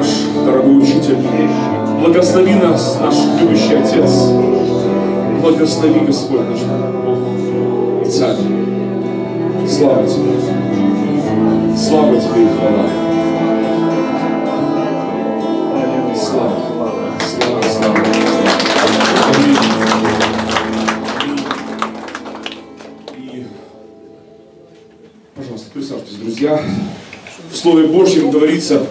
наш дорогой учитель. Благослови нас, наш любящий Отец. Благослови, Господь наш Бог и Царь. Слава Тебе. Слава Тебе и хвала. Слава, слава, слава. Аминь. И, пожалуйста, присаживайтесь, друзья. В Слове Божьем говорится,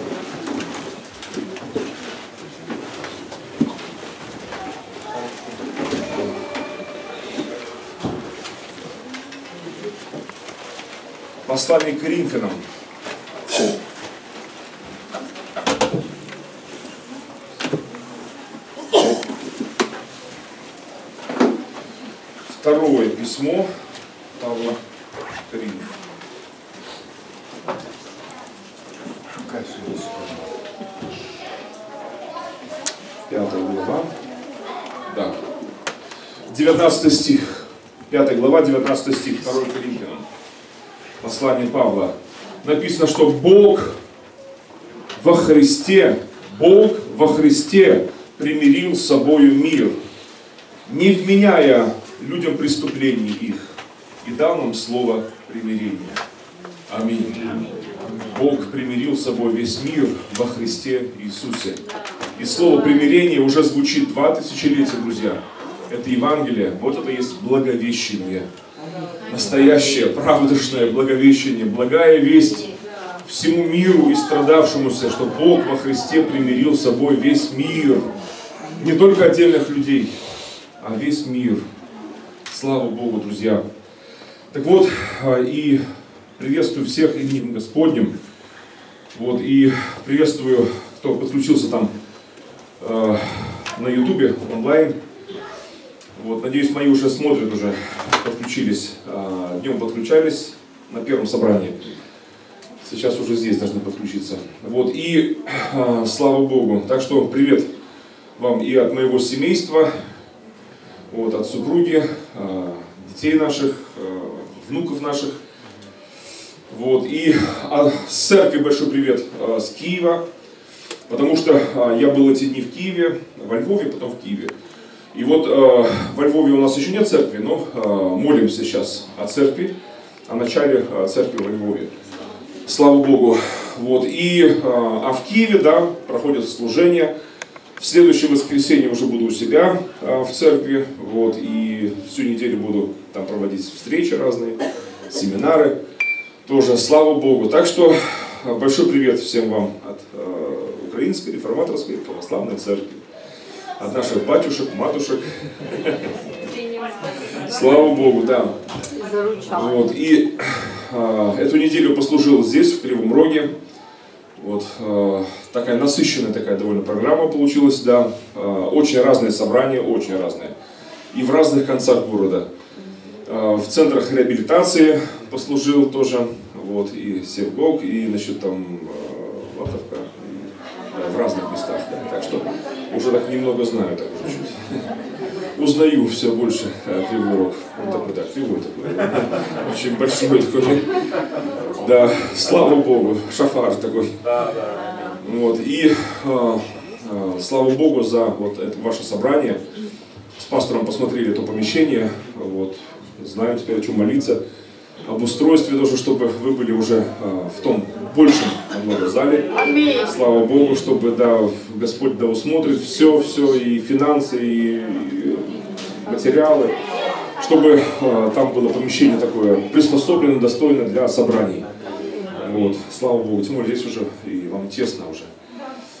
послание к Коринфянам. Второе письмо Павла Коринф. Пятая глава. Да. 19 стих. Пятая глава, 19 стих, 2 Коринфянам. Послание Павла. Написано, что Бог во Христе, Бог во Христе примирил с собою мир, не вменяя людям преступлений их, и дал нам слово примирения. Аминь. Бог примирил с собой весь мир во Христе Иисусе. И слово примирение уже звучит два тысячелетия, друзья. Это Евангелие, вот это есть благовещение. Настоящее, правдышное благовещение, благая весть всему миру и страдавшемуся, что Бог во Христе примирил с собой весь мир. Не только отдельных людей, а весь мир. Слава Богу, друзья. Так вот, и приветствую всех именем Господним. Вот, и приветствую, кто подключился там э, на Ютубе онлайн. Вот, надеюсь, мои уже смотрят, уже подключились. Э, днем подключались на первом собрании. Сейчас уже здесь должны подключиться. Вот, и э, слава Богу. Так что привет вам и от моего семейства, вот, от супруги, э, детей наших, внуков наших. Вот, и а, с церкви большой привет а, с Киева, потому что а, я был эти дни в Киеве, во Львове, потом в Киеве. И вот а, во Львове у нас еще нет церкви, но а, молимся сейчас о церкви, о начале а, церкви во Львове. Слава Богу. Вот, и, а, а в Киеве, да, проходят служения. В следующее воскресенье уже буду у себя а, в церкви, вот, и всю неделю буду там проводить встречи разные, семинары тоже, слава Богу. Так что большой привет всем вам от э, Украинской реформаторской православной церкви, от наших батюшек, матушек. Слава Богу, да. Вот, и э, эту неделю послужил здесь, в Кривом Роге. Вот, э, такая насыщенная такая довольно программа получилась, да. Э, очень разные собрания, очень разные. И в разных концах города. Э, в центрах реабилитации послужил тоже, вот, и Севгок, и, значит, там, э, Латовка, да, в разных местах, да. Так что уже так немного знаю, так уже чуть. Узнаю все больше э, Кривой Рог. Он такой, да, кривой такой. Очень большой такой. Да, слава Богу, шафар такой. Вот, и э, э, слава Богу за вот это ваше собрание. С пастором посмотрели то помещение, вот, знаем теперь о чем молиться. Об устройстве тоже, чтобы вы были уже э, в том большем намного зале. Слава Богу, чтобы да, Господь да усмотрит все, все, и финансы, и, и материалы, чтобы э, там было помещение такое приспособлено, достойно для собраний. Вот, слава Богу, тем более здесь уже и вам тесно уже.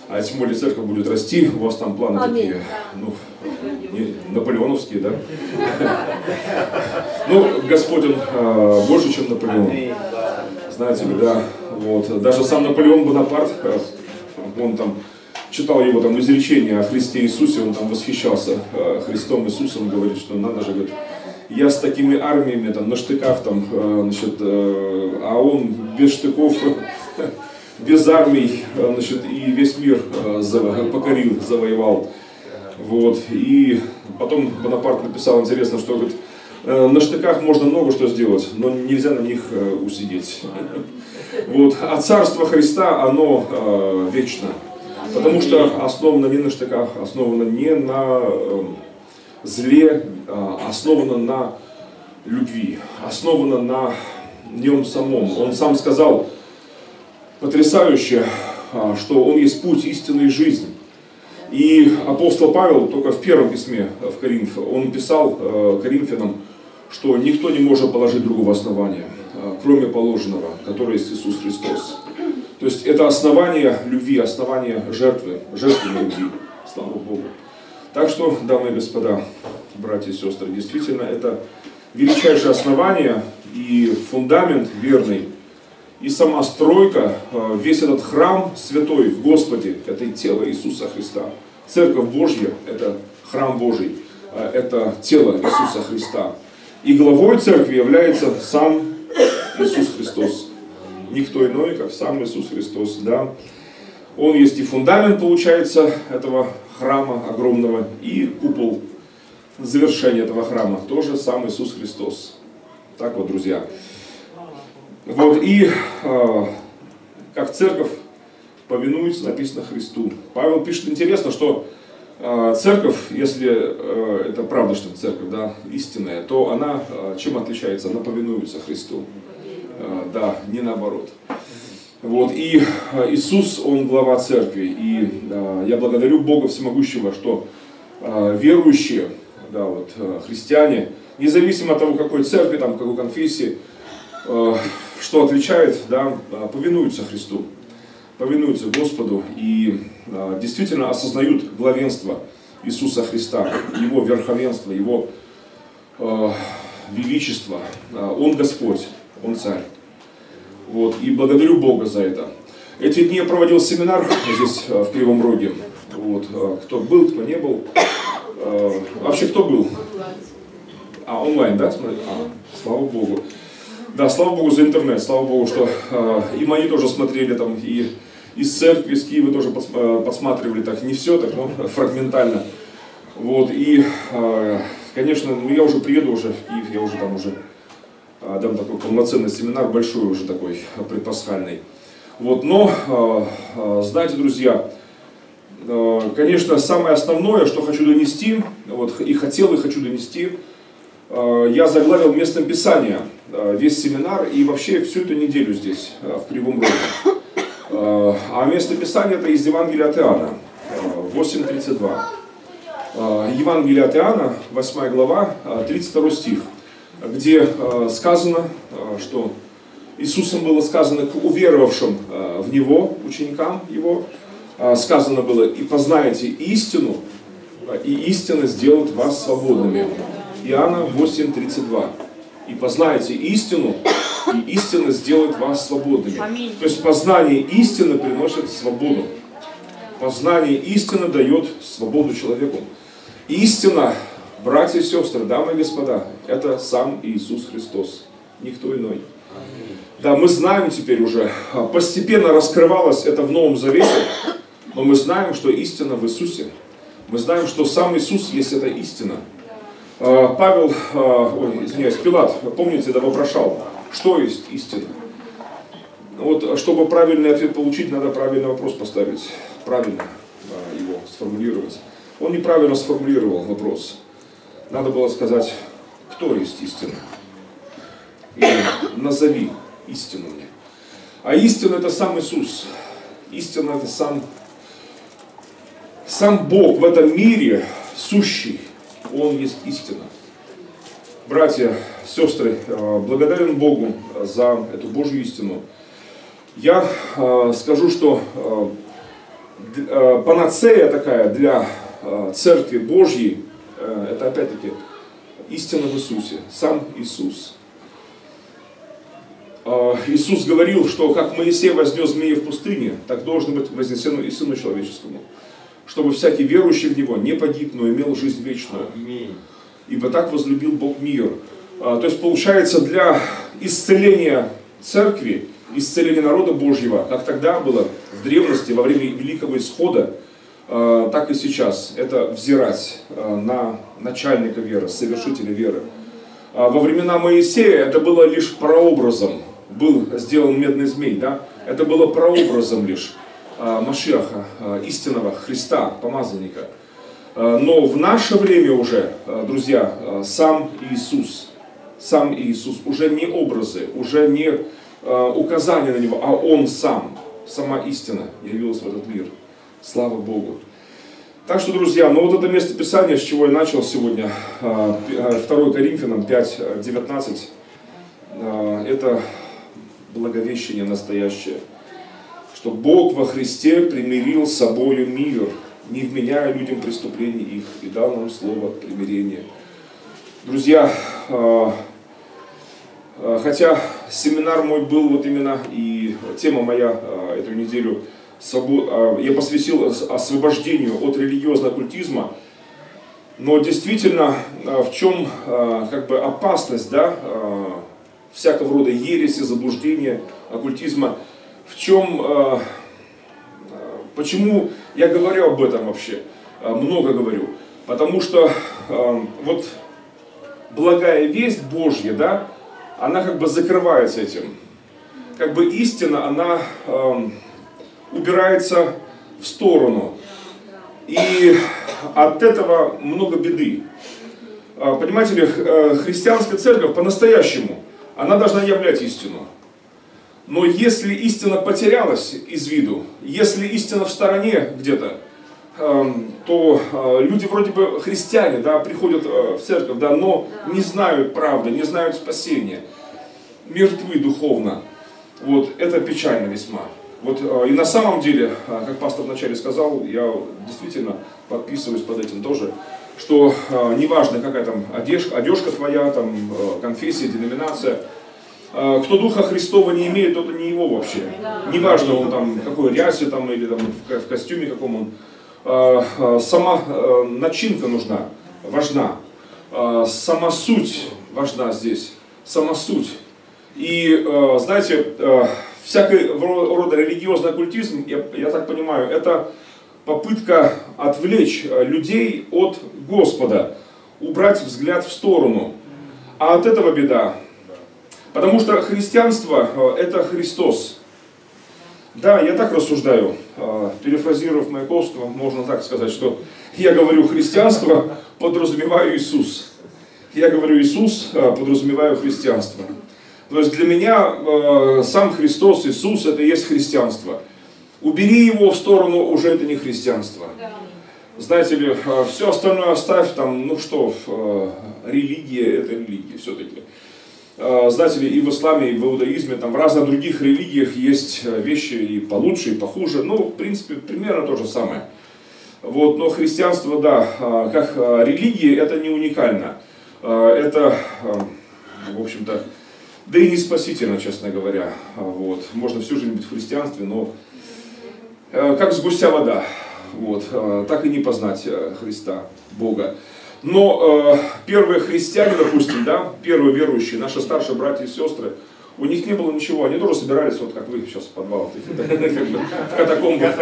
А тем более церковь будет расти, у вас там планы Аминь. такие, ну, не, наполеоновские, да? Ну, Господь, он э, больше, чем Наполеон. Знаете ли, да. Вот. Даже сам Наполеон Бонапарт, э, он там читал его там изречение о Христе Иисусе, он там восхищался э, Христом Иисусом, говорит, что надо же, говорит, я с такими армиями там на штыках там, э, значит, а он без штыков без армий, значит, и весь мир покорил, завоевал. Вот. И потом Бонапарт написал интересно, что говорит, «Э, на штыках можно много что сделать, но нельзя на них усидеть. Вот. А царство Христа, оно э, вечно. Потому что основано не на штыках, основано не на э, зле, а основано на любви, основано на нем самом. Он сам сказал, потрясающе, а, что он есть путь истинной жизни. И апостол Павел только в первом письме в Коринф, он писал э, Коринфянам, что никто не может положить другого основания, э, кроме положенного, которое есть Иисус Христос. То есть это основание любви, основание жертвы, жертвенной любви. Слава Богу. Так что, дамы и господа, братья и сестры, действительно это величайшее основание и фундамент верный и сама стройка, э, весь этот храм святой в Господе, это и тело Иисуса Христа. Церковь Божья – это храм Божий, э, это тело Иисуса Христа. И главой церкви является сам Иисус Христос. Никто иной, как сам Иисус Христос. Да? Он есть и фундамент, получается, этого храма огромного, и купол завершения этого храма, тоже сам Иисус Христос. Так вот, друзья. Вот, и э, как церковь повинуется, написано Христу. Павел пишет интересно, что э, церковь, если э, это правда, что церковь, да, истинная, то она э, чем отличается? Она повинуется Христу. Э, да, не наоборот. Вот, и э, Иисус, Он глава церкви. И э, я благодарю Бога Всемогущего, что э, верующие, да, вот, э, христиане, независимо от того, какой церкви, там, какой конфессии, э, что отличает, да, а, повинуются Христу, повинуются Господу и а, действительно осознают главенство Иисуса Христа, Его верховенство, Его э, величество. Он Господь, Он Царь. Вот. И благодарю Бога за это. Эти дни я проводил семинар здесь, в Кривом Роге. Вот. Кто был, кто не был. Вообще, кто был? А, онлайн, да? А, слава Богу. Да, слава Богу за интернет, слава Богу, что э, и мои тоже смотрели там, и из церкви, из Киева тоже пос, э, посматривали, так не все, так, но фрагментально. Вот, и, э, конечно, ну, я уже приеду уже в Киев, я уже там уже э, дам такой полноценный семинар, большой уже такой, предпасхальный. Вот, но, э, э, знаете, друзья, э, конечно, самое основное, что хочу донести, вот, и хотел, и хочу донести, э, я заглавил местом Писания – Э, весь семинар и вообще всю эту неделю здесь, э, в Кривом Роге. Э, а место Писания это из Евангелия от Иоанна, 8.32. Евангелие от Иоанна, 8 глава, 32 стих, где сказано, что Иисусом было сказано к уверовавшим в Него, ученикам Его, сказано было, и познаете истину, и истина сделает вас свободными. Иоанна 8.32 и познаете истину, и истина сделает вас свободными. Аминь. То есть познание истины приносит свободу. Познание истины дает свободу человеку. Истина, братья и сестры, дамы и господа, это сам Иисус Христос, никто иной. Да, мы знаем теперь уже, постепенно раскрывалось это в Новом Завете, но мы знаем, что истина в Иисусе. Мы знаем, что сам Иисус есть эта истина. А, Павел, а, ой, извиняюсь, Пилат, помните, да вопрошал, что есть истина? Вот, чтобы правильный ответ получить, надо правильный вопрос поставить, правильно его сформулировать. Он неправильно сформулировал вопрос. Надо было сказать, кто есть истина? Или назови истину мне. А истина это сам Иисус. Истина это сам, сам Бог в этом мире сущий. Он есть истина. братья, сестры, э, благодарен Богу за эту Божью истину. Я э, скажу, что панацея такая для Церкви Божьей, это опять-таки истина в Иисусе, сам Иисус. Иисус говорил, что как Моисей вознес змеи в пустыне, так должно быть вознесено и Сыну Человеческому чтобы всякий верующий в Него не погиб, но имел жизнь вечную. Ибо так возлюбил Бог мир. А, то есть получается для исцеления церкви, исцеления народа Божьего, как тогда было в древности, во время Великого Исхода, а, так и сейчас. Это взирать а, на начальника веры, совершителя веры. Во времена Моисея это было лишь прообразом. Был сделан медный змей, да? Это было прообразом лишь. А, Машиаха, а, истинного Христа, помазанника. А, но в наше время уже, друзья, сам Иисус, сам Иисус, уже не образы, уже не указания на Него, а Он сам, сама истина явилась в этот мир. Слава Богу. Так что, друзья, ну вот это место Писания, с чего я начал сегодня, 2 Коринфянам 5, 19, это благовещение настоящее – что Бог во Христе примирил с собою мир, не вменяя людям преступлений их, и дал нам слово примирения. Друзья, а, а, хотя семинар мой был вот именно, и тема моя а, эту неделю, я посвятил освобождению от религиозного культизма, но действительно, в чем как бы опасность, да, всякого рода ереси, заблуждения, оккультизма – в чем, э, э, почему я говорю об этом вообще, э, много говорю, потому что вот благая весть Божья, да, она как бы закрывается этим. Как бы истина, она убирается в сторону. И от этого много беды. Понимаете ли, христианская церковь по-настоящему, она должна являть истину. Но если истина потерялась из виду, если истина в стороне где-то, эм, то э, люди вроде бы христиане, да, приходят э, в церковь, да, но не знают правды, не знают спасения, мертвы духовно. Вот, это печально весьма. Вот, э, и на самом деле, как пастор вначале сказал, я действительно подписываюсь под этим тоже, что неважно, какая там одежка, одежка твоя, там, конфессия, деноминация – кто Духа Христова не имеет, тот не его вообще. Неважно, он там какой рясе там или там в костюме каком он. А, а, сама начинка нужна, важна. Сама суть важна здесь. Сама суть. И знаете, всякий рода религиозный оккультизм, я, я так понимаю, это попытка отвлечь людей от Господа, убрать взгляд в сторону. А от этого беда. Потому что христианство э, – это Христос. Да, я так рассуждаю, э, перефразировав Маяковского, можно так сказать, что я говорю христианство, подразумеваю Иисус. Я говорю Иисус, э, подразумеваю христианство. То есть для меня сам Христос, Иисус, это и есть христианство. Убери его в сторону, уже это не христианство. Знаете ли, все остальное оставь, там, ну что, религия это религия все-таки. А, знаете ли, и в исламе, и в иудаизме, там в разных других религиях есть э, вещи и получше, и похуже. Ну, в принципе, примерно то же самое. Вот, но христианство, да, а, как религия, это не уникально. Это, в общем-то, да и не спасительно, честно говоря. Вот. Можно всю жизнь быть в христианстве, но э, как с гуся вода. Вот. Так и не познать э, Христа, Бога. Но э, первые христиане, допустим, да, первые верующие, наши старшие братья и сестры, у них не было ничего, они тоже собирались, вот как вы сейчас в подвал, в катакомбах.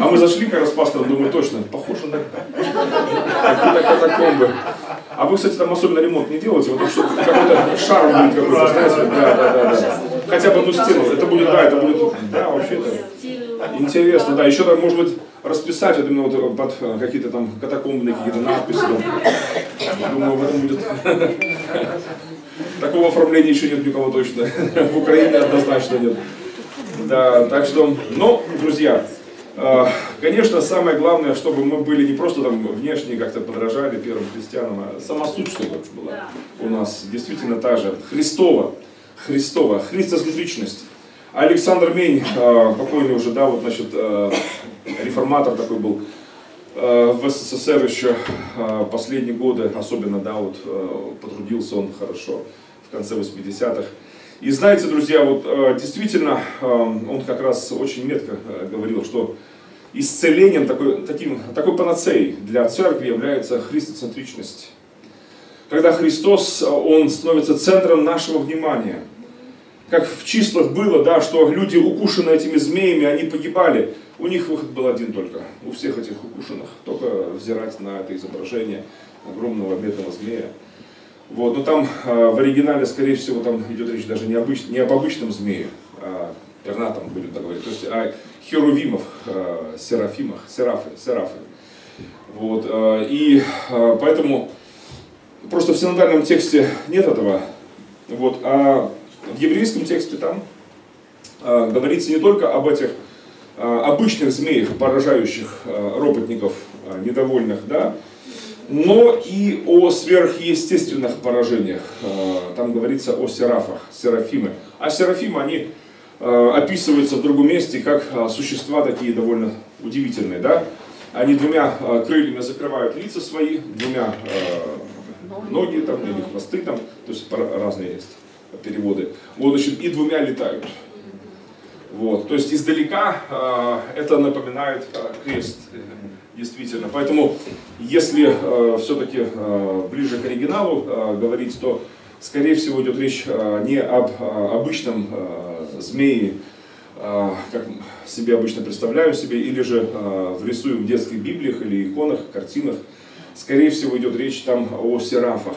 А мы зашли как раз с пастором, думаю, точно, похоже на какие-то катакомбы. А вы, кстати, там особенно ремонт не делаете, вот что какой-то шар будет какой-то, знаете, да, да, да, да. Хотя бы одну стену, это будет, да, это будет, да, вообще-то. Интересно, да, еще там, может быть, расписать вот именно вот под э, какие-то там катакомбные какие-то надписи. Там. Думаю, в этом будет... Такого оформления еще нет никого точно. В Украине однозначно нет. Да, так что, ну, друзья, А, конечно, самое главное, чтобы мы были не просто там внешне как-то подражали первым христианам, а сама суть, чтобы была у нас действительно та же. Христова, Христова, христоцентричность. Александр Мень, а, покойный уже, да, вот, значит, а, реформатор такой был, в СССР еще последние годы, особенно, да, вот, потрудился он хорошо в конце 80-х. И знаете, друзья, вот действительно, он как раз очень метко говорил, что исцелением, такой, таким, такой панацеей для церкви является христоцентричность. Когда Христос, Он становится центром нашего внимания. Как в числах было, да, что люди, укушенные этими змеями, они погибали. У них выход был один только, у всех этих укушенных. Только взирать на это изображение огромного бедного змея. Вот, но там э, в оригинале, скорее всего, там идет речь даже не, обыч, не об обычном змее, а пернатом, будем так говорить. То есть о херувимов, э, серафимах, серафы, серафы. Вот, э, и э, поэтому просто в синодальном тексте нет этого. Вот, а в еврейском тексте там э, говорится не только об этих э, обычных змеях, поражающих э, роботников, э, недовольных, да, но и о сверхъестественных поражениях. Э, там говорится о серафах, серафимы. А серафимы, они Э, описываются в другом месте как э, существа такие довольно удивительные. Да? Они двумя э, крыльями закрывают лица свои, двумя ноги там, или хвосты там, то есть разные есть переводы. Вот, значит, и двумя летают. Вот, то есть издалека э, это напоминает э, крест, действительно. Поэтому, если э, все-таки э, ближе к оригиналу э, говорить, то, скорее всего, идет речь э, не об э, обычном э, змеи, а, как себе обычно представляю себе, или же а, рисуем в детских библиях или иконах, картинах. Скорее всего идет речь там о серафах.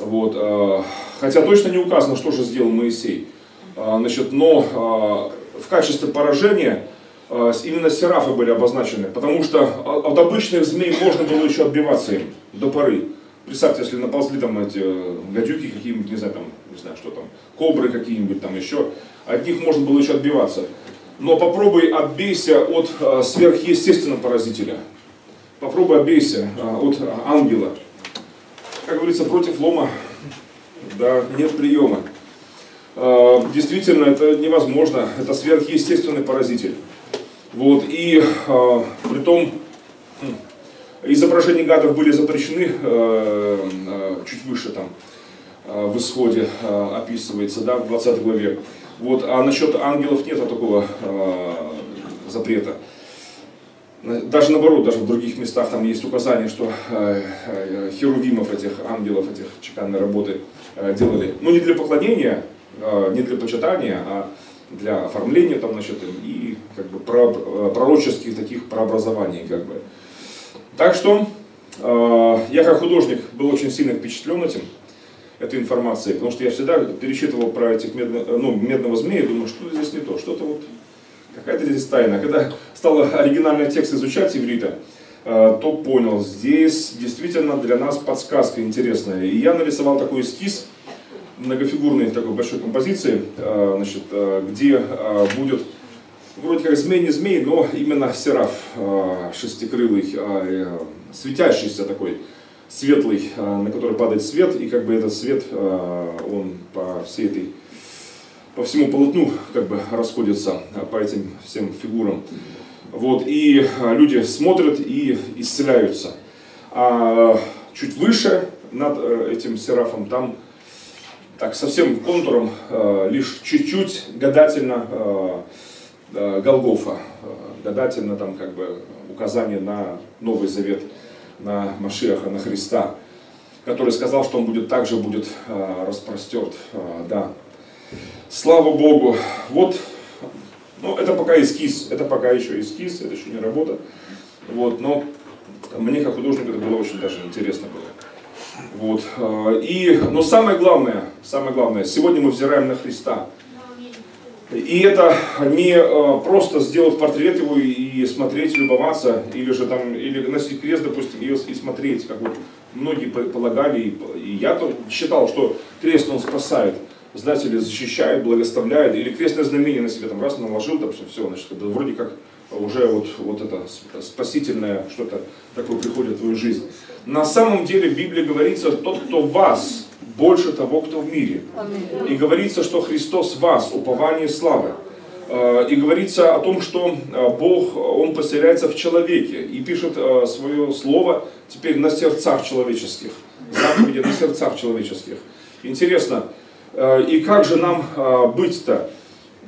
Вот. А, хотя точно не указано, что же сделал Моисей. Значит, но в качестве поражения именно серафы были обозначены, потому что от обычных змей можно было еще отбиваться им до поры. Представьте, если наползли там эти гадюки какие-нибудь, не знаю, там, не знаю, что там, кобры какие-нибудь там еще, от них можно было еще отбиваться. Но попробуй отбейся от э, сверхъестественного поразителя. Попробуй отбейся э, от ангела. Как говорится, против лома да, нет приема. Э, действительно, это невозможно. Это сверхъестественный поразитель. Вот, и э, при том, изображения гадов были запрещены э, э, чуть выше там, э, в исходе описывается, да, в 20 главе. Вот, а насчет ангелов нет такого запрета. Даже наоборот, даже в других местах там есть указание, что э, э, херувимов этих ангелов, этих чеканной работы э, делали. Ну не для поклонения, э, не для почитания, а для оформления там, значит, и как бы про, э, пророческих таких преобразований. Как бы. Так что э, я как художник был очень сильно впечатлен этим этой информации, потому что я всегда пересчитывал про этих медно, ну, медного змея, думаю, что здесь не то, что-то вот, какая-то здесь тайна. Когда стал оригинальный текст изучать иврита, э, то понял, здесь действительно для нас подсказка интересная. И я нарисовал такой эскиз, многофигурной такой большой композиции, э, значит, э, где будет вроде как змей не змей, но именно сераф шестикрылый, светящийся такой, светлый, на который падает свет, и как бы этот свет, он по всей этой, по всему полотну как бы расходится э, по этим всем фигурам. Вот, и люди смотрят и исцеляются. А чуть выше над этим серафом там так совсем контуром лишь чуть-чуть гадательно Голгофа, гадательно там как бы указание на Новый Завет на Машеха, на Христа, который сказал, что он будет также будет э, распростерт. Э, да. Слава Богу. Вот, ну, это пока эскиз, это пока еще эскиз, это еще не работа. Вот, но мне как художнику это было очень даже интересно было. Вот. Э, и, но самое главное, самое главное, сегодня мы взираем на Христа. И это не э, просто сделать портрет его и смотреть, любоваться, или же там, или носить крест, допустим, и, смотреть, как вот многие полагали, и я считал, что крест он спасает, знаете ли, защищает, благословляет, или крестное знамение на себя там раз наложил, там все, все значит, вроде как уже вот, вот это спасительное что-то такое приходит в твою жизнь. На самом деле в Библии говорится, тот, кто вас, больше того, кто в мире. И говорится, что Христос вас, упование славы. Э, и говорится о том, что э, Бог, Он поселяется в человеке и пишет э, свое слово теперь на сердцах человеческих. Заповеди на сердцах человеческих. Интересно, и как же нам быть-то?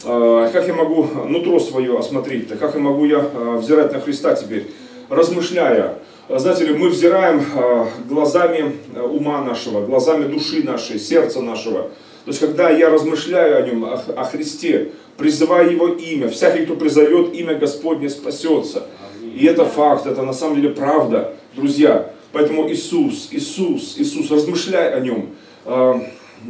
Как я могу нутро свое осмотреть-то? Как я могу я взирать на Христа теперь? Размышляя, знаете ли, мы взираем глазами ума нашего, глазами души нашей, сердца нашего. То есть, когда я размышляю о нем, о, Христе, призывая Его имя, всякий, кто призовет имя Господне, спасется. И это факт, это на самом деле правда, друзья. Поэтому Иисус, Иисус, Иисус, размышляй о Нем,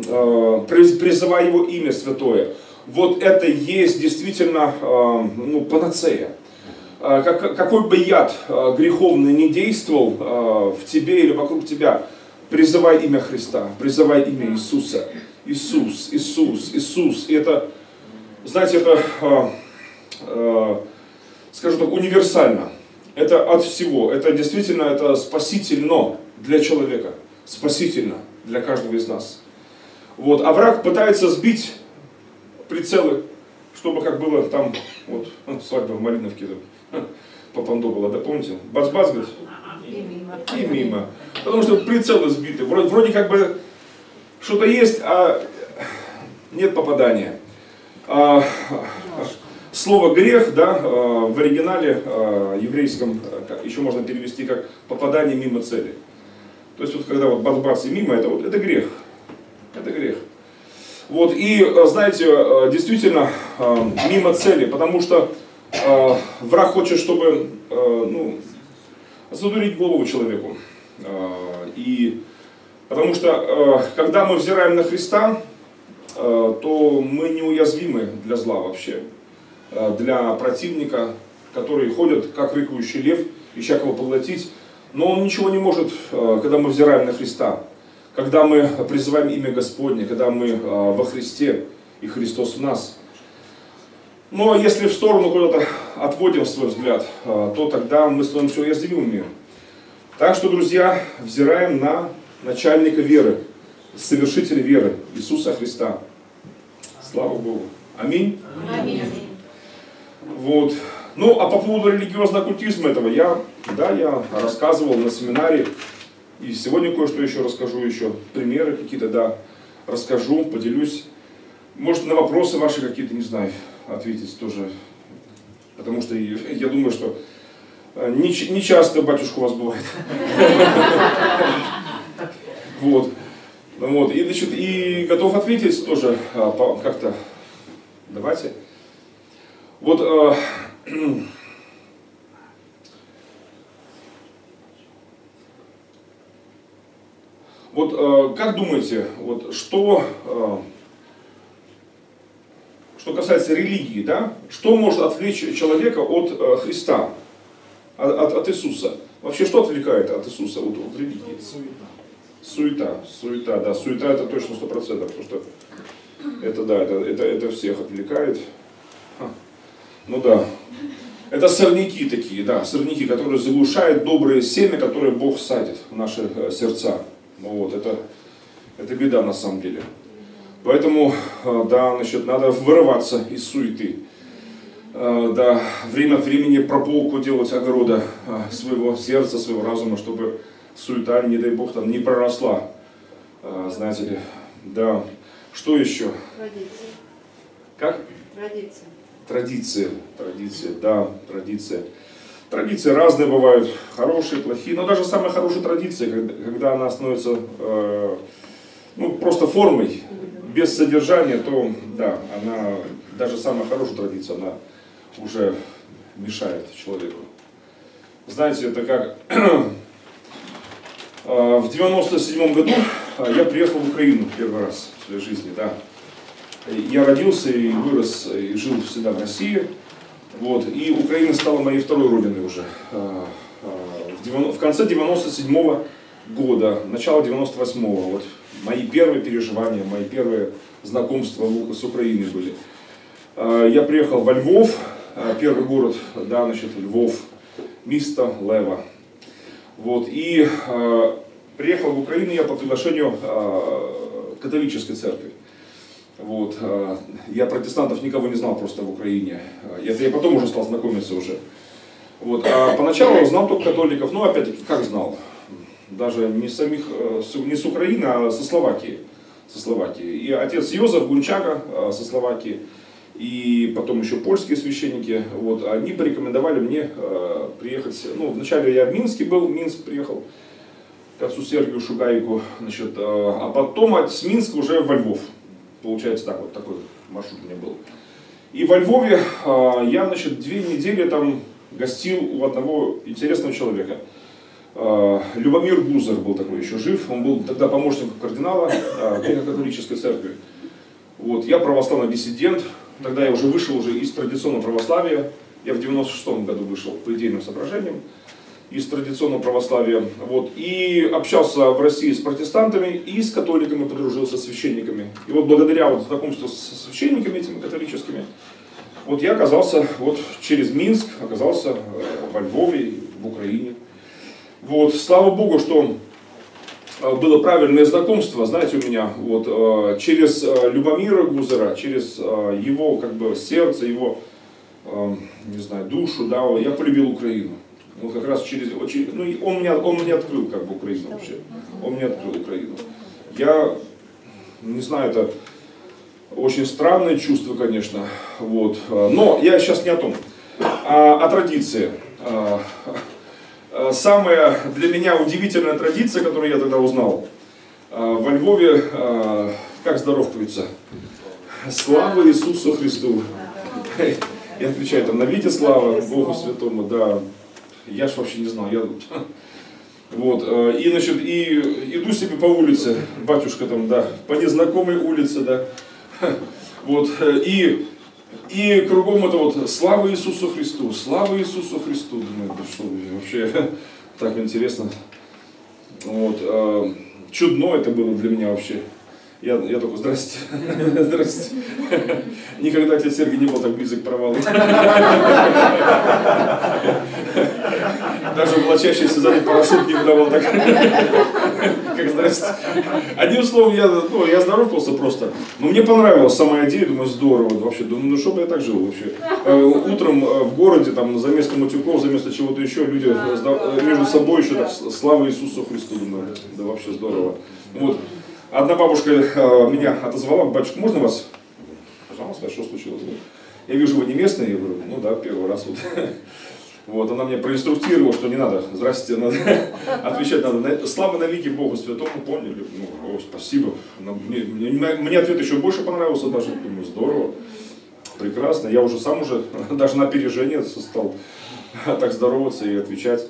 а, призывай Его имя святое. Вот это есть действительно а, ну, панацея. Какой бы яд греховный не действовал в тебе или вокруг тебя, призывай имя Христа, призывай имя Иисуса. Иисус, Иисус, Иисус. И это, знаете, это, э, э, скажу так, универсально. Это от всего. Это действительно это спасительно для человека. Спасительно для каждого из нас. Вот. А враг пытается сбить прицелы, чтобы как было там, вот, ну, свадьба в Малиновке, Папандо была, да помните? Бац-бац, говорит? И мимо. И мимо. Потому что прицелы сбиты. Вроде, вроде как бы что-то есть, а нет попадания. А, слово грех, да, а, в оригинале а, еврейском еще можно перевести как попадание мимо цели. То есть вот когда вот бац-бац и мимо, это вот это грех. Это грех. Вот, и знаете, действительно, мимо цели, потому что враг хочет, чтобы ну, задурить голову человеку. И Потому что, э, когда мы взираем на Христа, э, то мы неуязвимы для зла вообще. Э, для противника, который ходит, как рыкающий лев, ища кого поглотить. Но он ничего не может, когда мы взираем на Христа. Когда мы призываем имя Господне, когда мы во Христе, и Христос в нас. Но если в сторону куда-то отводим свой взгляд, то тогда мы становимся уязвимыми. Так что, друзья, взираем на начальника веры, совершителя веры, Иисуса Христа. Слава Богу. Аминь. Аминь. Вот. Ну, а по поводу религиозного оккультизма этого, я, да, я рассказывал на семинаре, и сегодня кое-что еще расскажу, еще примеры какие-то, да, расскажу, поделюсь. Может, на вопросы ваши какие-то, не знаю, ответить тоже. Потому что я думаю, что э, не, не часто батюшка у вас бывает. Вот. Вот. И, значит, и готов ответить тоже а, как-то. Давайте. Вот Вот э, как думаете, вот что, э, что касается религии, да, что может отвлечь человека от э, Христа, от, от, от Иисуса? Вообще, что отвлекает от Иисуса, от, от религии? Суета. Суета, суета, да, суета это точно сто процентов, потому что это, да, это, это, это всех отвлекает. Ну да, это сорняки такие, да, сорняки, которые заглушают добрые семя, которые Бог садит в наши э, сердца. Ну вот, это, это беда на самом деле. Поэтому, э, да, значит, надо вырываться из суеты. Э, да, время от времени прополку делать огорода своего сердца, своего разума, чтобы суета, не дай бог, там не проросла. Знаете ли, да. Что еще? Традиция. Как? Традиция. Традиция, традиция, да, традиция. Традиции разные бывают, хорошие, плохие, но даже самая хорошая традиция, когда, когда она становится э, ну, просто формой, без содержания, то да, она, даже самая хорошая традиция, она уже мешает человеку. Знаете, это как А, в 97 году а, я приехал в Украину первый раз в своей жизни, да. Я родился и вырос, и жил всегда в России. Вот, и Украина стала моей второй родиной уже. А, в конце 97 -го года, начало 98-го, вот мои первые переживания, мои первые знакомства с Украиной были. Я приехал во Львов, первый город, да, значит, Львов, место Лева. Вот, и приехал в Украину я по приглашению католической церкви. Вот, э, я протестантов никого не знал просто в Украине. Это я потом уже стал знакомиться уже. Вот, а поначалу знал только католиков, но опять-таки, как знал? Даже не, самих, не с Украины, а со Словакии. Со Словакии. И отец Йозеф Гунчага со Словакии и потом еще польские священники, вот, они порекомендовали мне э, приехать, ну, вначале я в Минске был, Минск приехал к отцу Сергию Шугаику, значит, э, а потом от, с Минска уже во Львов, получается так вот, такой маршрут у меня был. И во Львове э, я, значит, две недели там гостил у одного интересного человека. Э, Любомир Гузер был такой еще жив, он был тогда помощником кардинала э, греко-католической церкви. Вот, я православный диссидент, Тогда я уже вышел уже из традиционного православия. Я в 96 году вышел по идейным соображениям из традиционного православия. Вот, и общался в России с протестантами и с католиками, подружился с священниками. И вот благодаря вот знакомству со священниками этими католическими, вот я оказался вот через Минск, оказался э, во Львове, в Украине. Вот, слава Богу, что Э, было правильное знакомство, знаете, у меня, вот, э, через Любомира Гузера, через его, как бы, сердце, его, не знаю, душу, да, я полюбил Украину. Ну, как раз через, ну, он меня, он мне открыл, как бы, Украину вообще. Он мне открыл Украину. Я, не знаю, это очень странное чувство, конечно, вот, но я сейчас не о том, а о традиции. Э, самая для меня удивительная традиция, которую я тогда узнал, э, во Львове, как здоровкаются? Слава Иисусу Христу! Я отвечаю там, навите слава Богу Святому, да. Я ж вообще не знал, я вот, и, значит, и иду себе по улице, батюшка там, да, по незнакомой улице, да, вот, и и кругом это вот слава Иисусу Христу, слава Иисусу Христу. Думаю, да что вообще так интересно. Вот, э, чудно это было для меня вообще. Я, я только, здрасте, здрасте. Никогда отец Сергей не был так близок к провалу. Даже влачащийся сзади парашют не выдавал так. Как здрасте. Одним словом, я, ну, я здоровался просто. Но мне понравилась сама идея, думаю, здорово. Вообще, думаю, ну что бы я так жил вообще. Э, утром э, в городе, там, за место матюков, за место чего-то еще, люди между собой еще так, слава Иисусу Христу, думаю, да вообще здорово. Вот. Одна бабушка э, меня отозвала, батюшка, можно вас? Пожалуйста, что случилось? Я вижу, вы не местные, я говорю, ну да, первый раз вот. Вот, она мне проинструктировала, что не надо, здрасте, надо отвечать надо. Слава навеки Богу Святому, поняли? Ну, о, спасибо. Мне, мне, мне ответ еще больше понравился даже, думаю, здорово, прекрасно. Я уже сам уже даже на опережение стал так здороваться и отвечать.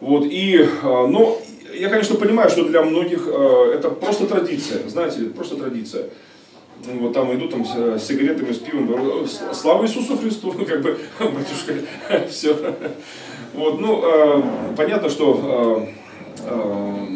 Вот, и, э, но я, конечно, понимаю, что для многих э, это просто традиция, знаете, просто традиция. Ну, вот там идут там с сигаретами, с пивом, слава Иисусу Христу, как бы, батюшка, все. Вот, ну, э, понятно, что э, э,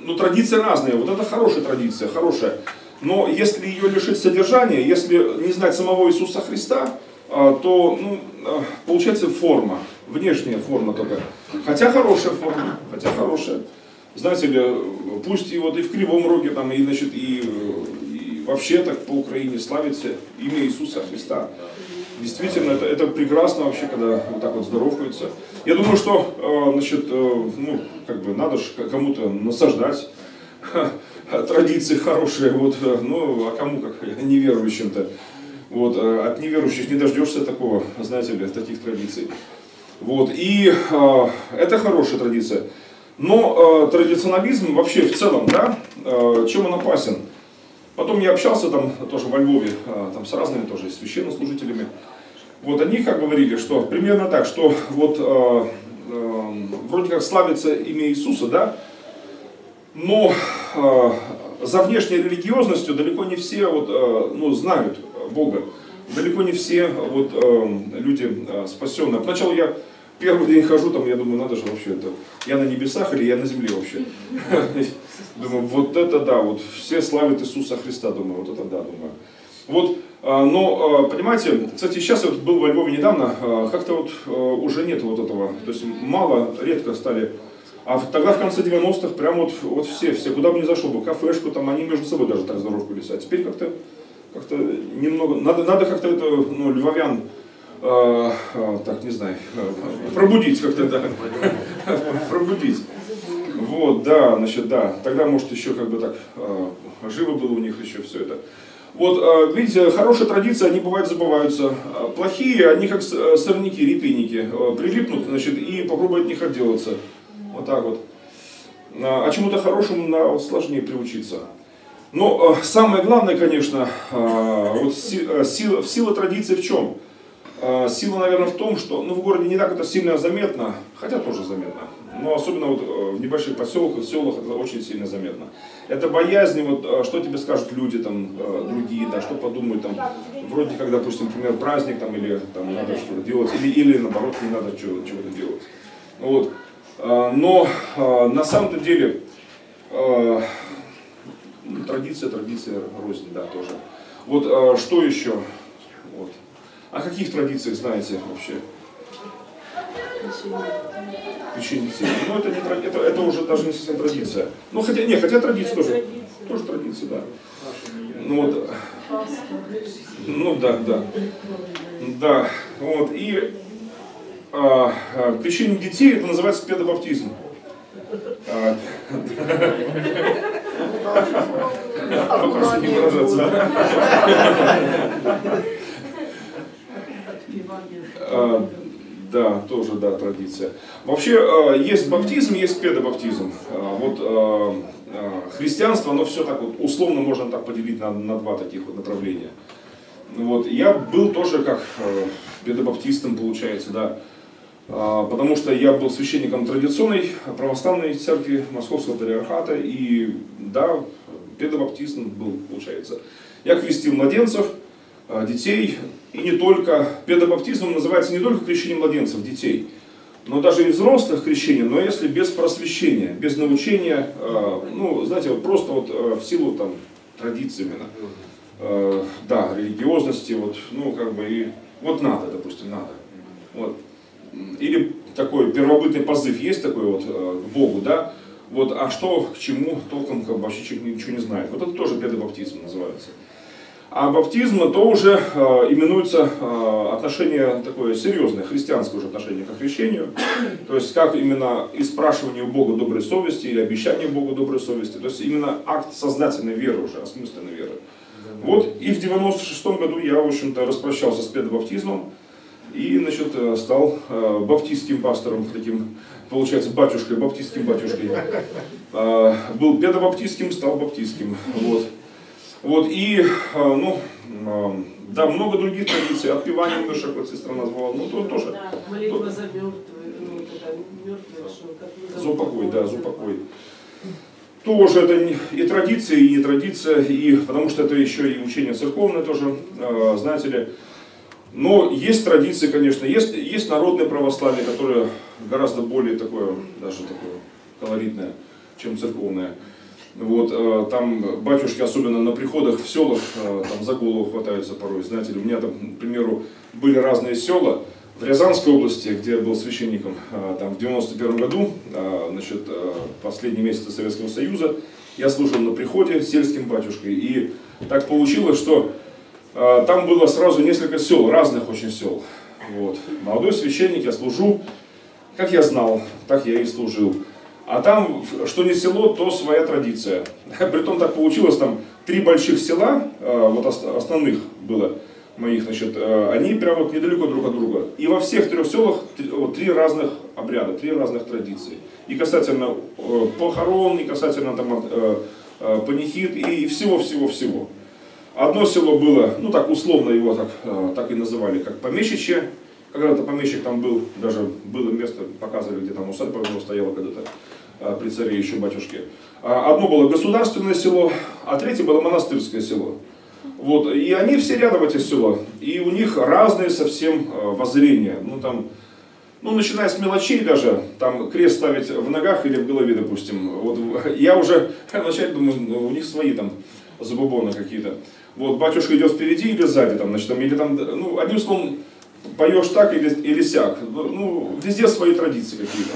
ну, традиции разные, вот это хорошая традиция, хорошая. Но если ее лишить содержания, если не знать самого Иисуса Христа, э, то ну, э, получается форма, внешняя форма только. Хотя хорошая форма, хотя хорошая знаете ли, пусть и вот и в Кривом Роге, там, и, значит, и вообще так по Украине славится имя Иисуса Христа. Действительно, это, это прекрасно вообще, когда вот так вот здоровкаются. Я думаю, что, э, значит, э, ну, как бы надо же кому-то насаждать традиции хорошие, вот, э, ну, а кому как, неверующим-то. Вот, от неверующих не дождешься такого, знаете ли, таких традиций. Вот, и э, это хорошая традиция. Но э, традиционализм вообще в целом, да, э, чем он опасен? Потом я общался там тоже во Львове, э, там с разными тоже священнослужителями. Вот они как говорили, что примерно так, что вот э, э, вроде как славится имя Иисуса, да, но э, за внешней религиозностью далеко не все вот, э, ну, знают Бога. Далеко не все вот, э, люди э, спасенные. Поначалу я Первый день хожу, там, я думаю, надо же вообще это, я на небесах или я на земле вообще. Думаю, вот это да, вот все славят Иисуса Христа, думаю, вот это да, думаю. Вот, а, но, а, понимаете, кстати, сейчас вот был во Львове недавно, а, как-то вот уже нет вот этого, то есть мало, редко стали. А тогда в конце 90-х прям вот, вот все, все, куда бы ни зашел бы, кафешку, там они между собой даже так здоровкались. А теперь как-то как-то немного, надо, надо как-то это, ну, львовян, так, не знаю, пробудить как-то, да, пробудить. Вот, да, значит, да, тогда, может, еще как бы так э, живо было у них еще все это. Вот, э, видите, хорошие традиции, они бывают забываются. Плохие, они как сорняки, репейники, прилипнут, значит, и попробуют от них отделаться. Вот так вот. А чему-то хорошему на сложнее приучиться. Но э, самое главное, конечно, э, вот э, сила, сила традиции в чем? Сила, наверное, в том, что ну, в городе не так это сильно заметно, хотя тоже заметно, но особенно вот в небольших поселках, селах это очень сильно заметно. Это боязнь, вот, что тебе скажут люди там, другие, да, что подумают, там, вроде как, допустим, например, праздник там, или там, надо что-то делать, или, или наоборот не надо чего-то делать. Вот. Но на самом-то деле ну, традиция, традиция рознь, да, тоже. Вот а, что еще? О каких традициях знаете вообще? Крещение детей. Ну, это, не, это, это уже даже не совсем традиция. Ну, хотя, не, хотя традиция тоже. Тоже традиция, да. Ну, вот. Ну, да, да. Да, вот. И а, а, крещение детей, это называется педобаптизм. А, Попрошу не выражаться. А, да, тоже, да, традиция. Вообще, а, есть баптизм, есть педобаптизм. А, вот христианство, оно все так вот, условно можно так поделить на, на два таких вот направления. Вот, я был тоже как педобаптистом, получается, да. Потому что я был священником традиционной православной церкви Московского патриархата, и да, педобаптизм был, получается. Я крестил младенцев, детей, и не только. Педобаптизмом называется не только крещение младенцев, детей, но даже и взрослых крещений, но если без просвещения, без научения, а, ну, знаете, вот просто вот а, в силу там традиции именно, да, религиозности, вот, ну, как бы, и вот надо, допустим, надо. Вот. Или такой первобытный позыв есть такой вот к Богу, да, вот, а что к чему, толком как вообще человек ничего не знает. Вот это тоже педобаптизм называется. А баптизм то уже э, именуется э, отношение такое серьезное, христианское уже отношение к крещению. То есть как именно и спрашивание у Бога доброй совести или обещание Богу доброй совести. То есть именно акт сознательной веры уже, осмысленной веры. Вот и в 96 году я, в общем-то, распрощался с педобаптизмом и, значит, э, стал э, баптистским пастором таким получается, батюшкой, баптистским батюшкой. А, был педобаптистским, стал баптистским. Вот. Вот, и, а, ну, а, да, много других традиций. Отпевание мышек, вот сестра назвала, ну, то тоже. Да, молитва за мертвых, ну, мертвых, что, как За упокой, да, за упокой. Тоже это и традиция, и не традиция, и, потому что это еще и учение церковное тоже, знаете ли, но есть традиции, конечно, есть, есть народное православие, которое гораздо более такое, даже такое колоритное, чем церковное. Вот, э, там батюшки, особенно на приходах в селах, э, там за голову хватаются порой. Знаете, у меня там, к примеру, были разные села в Рязанской области, где я был священником э, там, в 91 году, значит, последние месяцы Советского Союза, я служил на приходе сельским батюшкой. И так получилось, что там было сразу несколько сел, разных очень сел. Вот. Молодой священник, я служу, как я знал, так я и служил. А там, что не село, то своя традиция. Притом так получилось, там три больших села, э, вот основных было моих, значит, э, они прямо вот недалеко друг от друга. И во всех трех селах три разных обряда, три разных традиции. И касательно э, похорон, и касательно там панихид, и всего-всего-всего. Одно село было, ну так условно его так, так и называли, как помещичье, когда-то помещик там был, даже было место, показывали, где там усадьба стояла когда-то а, при царе еще батюшке. А, одно было государственное село, а третье было монастырское село. Вот, и они все рядом, эти села, и у них разные совсем а, воззрения. Ну, там, ну, начиная с мелочей даже, там крест ставить в ногах или в голове, допустим. Вот, я уже вначале думаю, ну, у них свои там забубоны какие-то. Вот, батюшка идет впереди или сзади, там, значит, там, или там, ну, одним словом, поешь так или, или сяк. Ну, везде свои традиции какие-то.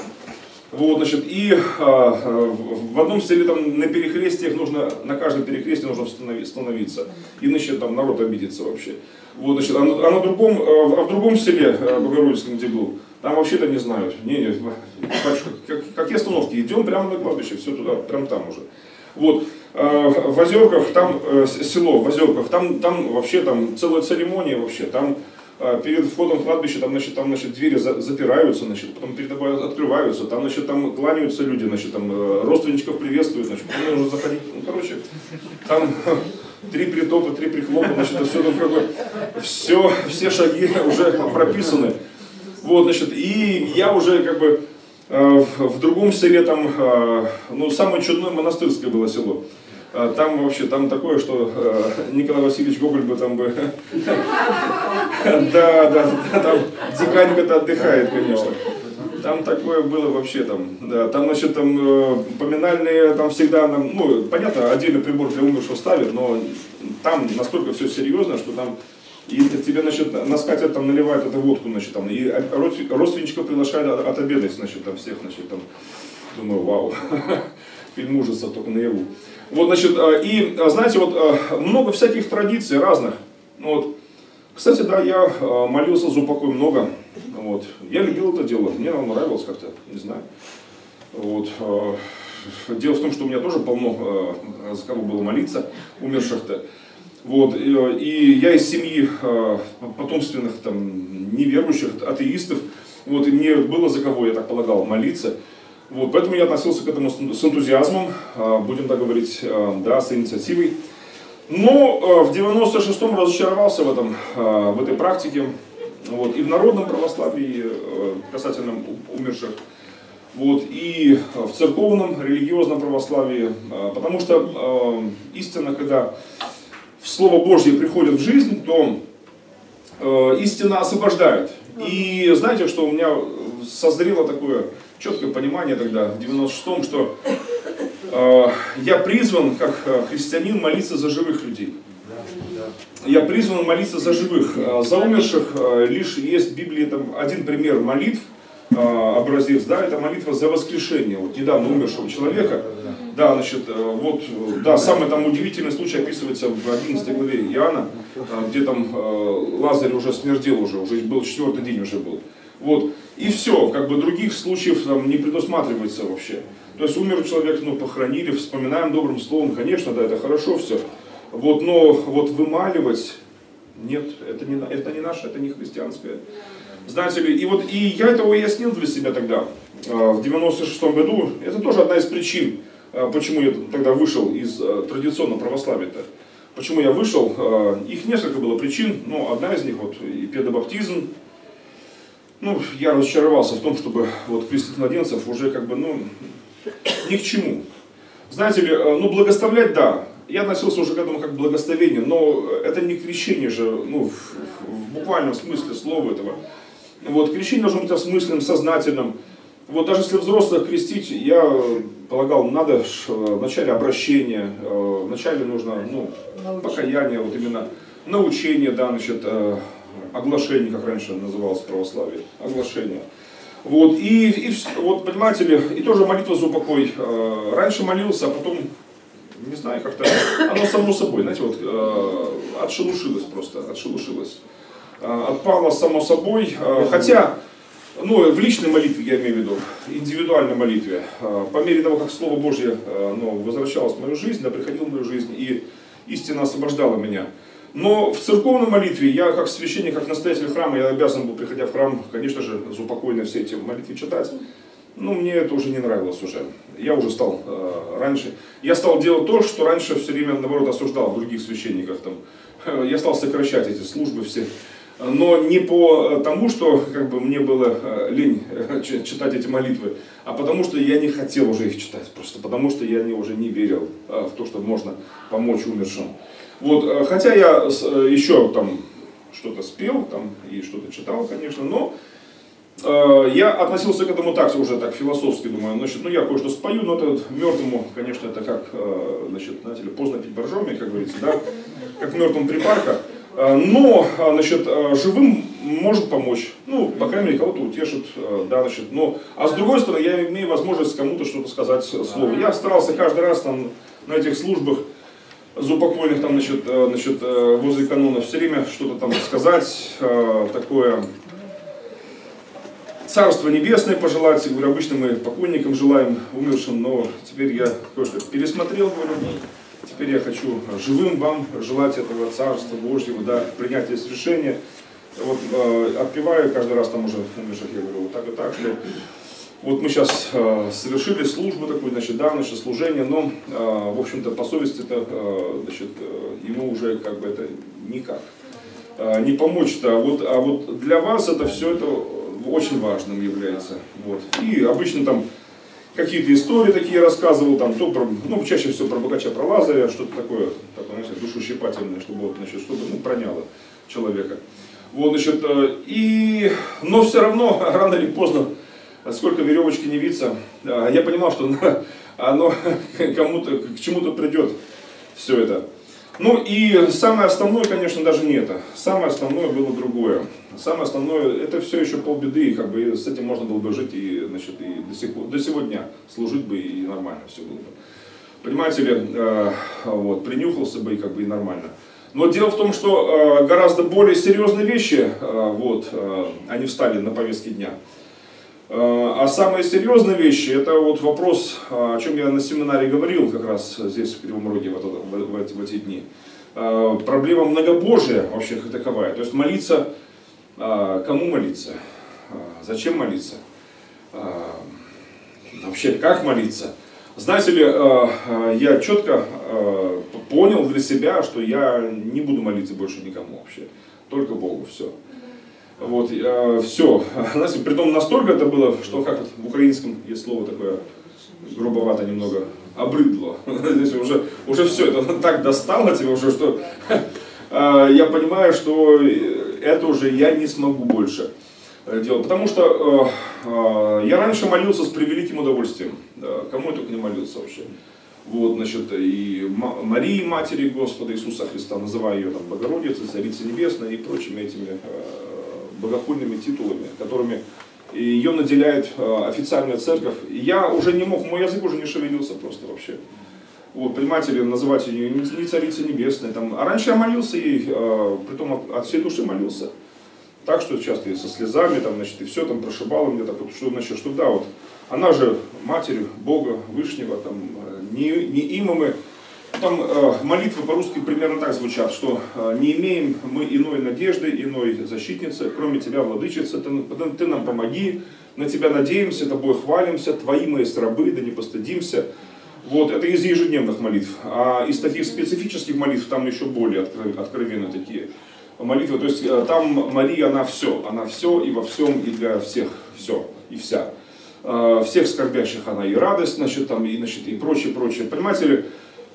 Вот, значит, и а, в одном селе там на перекрестиях нужно, на каждом перекрестии нужно становиться, иначе там народ обидится вообще. Вот, значит, а, на, а на другом, а в другом селе, а, Богородицком, где был, там вообще-то не знают. Не, не, батюшка, как, какие остановки? Идем прямо на кладбище, все туда, прям там уже. Вот, а, в Озерках, там э, село, в Озерках, там, там вообще там целая церемония вообще, там а, перед входом в кладбище, там, значит, там, значит, двери запираются, значит, потом перед тобой открываются, там, значит, там кланяются люди, значит, там, э, родственничков приветствуют, значит, потом нужно заходить, ну, короче, там три притопа, три прихлопа, значит, все там как бы, все, все шаги уже прописаны, вот, значит, и я уже как бы э, в другом селе там, э, ну, самое чудное монастырское было село, а, там вообще, там такое, что э, Николай Васильевич Гоголь бы там бы... Да, да, там диканька-то отдыхает, конечно. Там такое было вообще там, да, там, значит, там э, поминальные, там всегда, ну, понятно, отдельный прибор для умершего ставят, но там настолько все серьезно, что там и тебе, значит, на скатерть там наливают эту водку, значит, там, и родственничков приглашают отобедать, значит, там всех, значит, там, думаю, вау, фильм ужаса только наяву. Вот, значит, э, и, э, знаете, вот э, много всяких традиций разных. Ну вот. Кстати, да, я молился за упокой много. Вот. Я любил это дело, мне оно нравилось как-то, не знаю. Вот. Дело в том, что у меня тоже полно за кого было молиться, умерших-то. Вот. И я из семьи потомственных, там, неверующих, атеистов. Вот. И мне было за кого, я так полагал, молиться. Вот, поэтому я относился к этому с энтузиазмом, а, будем так говорить, а, да, с инициативой. Но а, в 96-м разочаровался в, этом, в этой практике, вот, и в народном православии, касательно умерших, вот, и в церковном, религиозном православии, потому что истина, когда в Слово Божье приходит в жизнь, то истина освобождает. И знаете, что у меня созрело такое четкое понимание тогда, в 96-м, что э, я призван, как э, христианин, молиться за живых людей. Я призван молиться за живых. Э, за умерших э, лишь есть в Библии там один пример молитв, образец, да, это молитва за воскрешение вот недавно умершего человека. Да, значит, вот, да, самый там удивительный случай описывается в 11 главе Иоанна, где там Лазарь уже смердел уже, уже был четвертый день уже был. Вот. И все, как бы других случаев там не предусматривается вообще. То есть умер человек, ну, похоронили, вспоминаем добрым словом, конечно, да, это хорошо все. Вот, но вот вымаливать, нет, это не, это не наше, это не христианское. Знаете ли, и вот и я этого уяснил для себя тогда, а, в 96 году. Это тоже одна из причин, а, почему я тогда вышел из а, традиционного православия-то. Почему я вышел, их несколько было причин, но одна из них вот и педобаптизм, ну, я разочаровался в том, чтобы вот крестить младенцев уже как бы, ну, ни к чему. Знаете ли, э, ну, благословлять, да, я относился уже к этому как к благословению, но это не крещение же, ну, в, в буквальном смысле слова этого. Вот, крещение должно быть осмысленным, сознательным. Вот даже если взрослых крестить, я полагал, надо вначале обращение, э, вначале нужно, ну, покаяние, вот именно научение, да, значит, э, оглашение, как раньше называлось в православии, оглашение. Вот, и, и вот, понимаете ли, и тоже молитва за упокой. Э, раньше молился, а потом, не знаю, как-то, оно само собой, знаете, вот, э, отшелушилось просто, отшелушилось. Э, отпало само собой, хотя, ну, в личной молитве я имею в виду, индивидуальной молитве, по мере того, как Слово Божье ну, возвращалось в мою жизнь, да, приходило в мою жизнь, и истина освобождала меня. Но в церковной молитве я, как священник, как настоятель храма, я обязан был, приходя в храм, конечно же, заупокойно все эти молитвы читать. Ну, мне это уже не нравилось уже. Я уже стал э, раньше. Я стал делать то, что раньше все время, наоборот, осуждал в других священниках. Там. Я стал сокращать эти службы все. Но не по тому, что как бы, мне было э, лень э, читать эти молитвы, а потому что я не хотел уже их читать. Просто потому что я не, уже не верил э, в то, что можно помочь умершим. Вот, э, хотя я э, еще там что-то спел там, и что-то читал, конечно, но э, я относился к этому так, уже так философски, думаю, значит, ну я кое-что спою, но это мертвому, конечно, это как, э, значит, знаете ли, поздно пить боржоми, как говорится, да, как мертвому припарка. Э, но, значит, живым может помочь. Ну, по крайней мере, кого-то утешит, да, значит. Но, а с другой стороны, я имею возможность кому-то что-то сказать слово. Я старался каждый раз там на этих службах зубокольных там, значит, значит, возле канона все время что-то там сказать, такое Царство Небесное пожелать, говорю, обычно мы покойникам желаем, умершим, но теперь я кое-что пересмотрел, говорю, Теперь я хочу живым вам желать этого Царства Божьего, да, принять здесь решение. Вот э, отпеваю каждый раз там уже умерших, я говорю, вот так и так, что вот мы сейчас э, совершили службу такую, значит, да, наше служение, но, э, в общем-то, по совести это, э, значит, э, ему уже как бы это никак э, не помочь-то. А вот, а вот для вас это все это очень важным является. Вот. И обычно там какие-то истории такие рассказывал, там, то про, ну, чаще всего про богача, про Лазаря, что-то такое, такое, знаете, душещипательное, чтобы вот, значит, чтобы, ну, проняло человека. Вот, значит, э, и, но все равно, рано или поздно, сколько веревочки не виться, э, я понимал, что оно кому-то, к чему-то придет все это. Ну и самое основное, конечно, даже не это. Самое основное было другое. Самое основное, это все еще полбеды, и как бы с этим можно было бы жить и, значит, и до, сих, до сегодня служить бы и нормально все было бы. Понимаете ли, э, вот, принюхался бы и как бы и нормально. Но дело в том, что э, гораздо более серьезные вещи, э, вот, э, они встали на повестке дня. А самые серьезные вещи, это вот вопрос, о чем я на семинаре говорил как раз здесь, в Кривом Роге, в, в, в, в эти дни. Э, проблема многобожия вообще таковая. То есть молиться, э, кому молиться, зачем молиться, вообще как молиться. Знаете ли, я четко понял для себя, что я не буду молиться больше никому вообще, только Богу, все. Вот, э, все. Знаете, при том настолько это было, что как вот в украинском есть слово такое, грубовато немного, обрыдло. Здесь уже, уже все, это так достало тебя уже, что э, я понимаю, что это уже я не смогу больше делать. Потому что э, э, я раньше молился с превеликим удовольствием. Да, кому я только не молился вообще. Вот, значит, и Марии, Матери Господа Иисуса Христа, называя ее там Богородицей, Царицей Небесной и прочими этими э, богохульными титулами, которыми ее наделяет э, официальная церковь. Я уже не мог, мой язык уже не шевелился просто вообще. Вот, понимаете ли, называть ее не царица небесная. Там. А раньше я молился ей, э, притом от, от всей души молился. Так что часто и со слезами, там, значит, и все там прошибало мне, так вот, что, значит, что да, вот, она же матерь Бога Вышнего, там, э, не, не има мы, там э, молитвы по-русски примерно так звучат, что э, не имеем мы иной надежды, иной защитницы, кроме Тебя, Владычица, ты, ты нам помоги, на Тебя надеемся, Тобой хвалимся, Твои мы есть да не постыдимся. Вот, это из ежедневных молитв. А из таких специфических молитв там еще более откровенно такие молитвы. То есть э, там Мария, она все, она все и во всем, и для всех все, и вся. Э, всех скорбящих она и радость, значит, там, и, значит, и прочее, прочее. Понимаете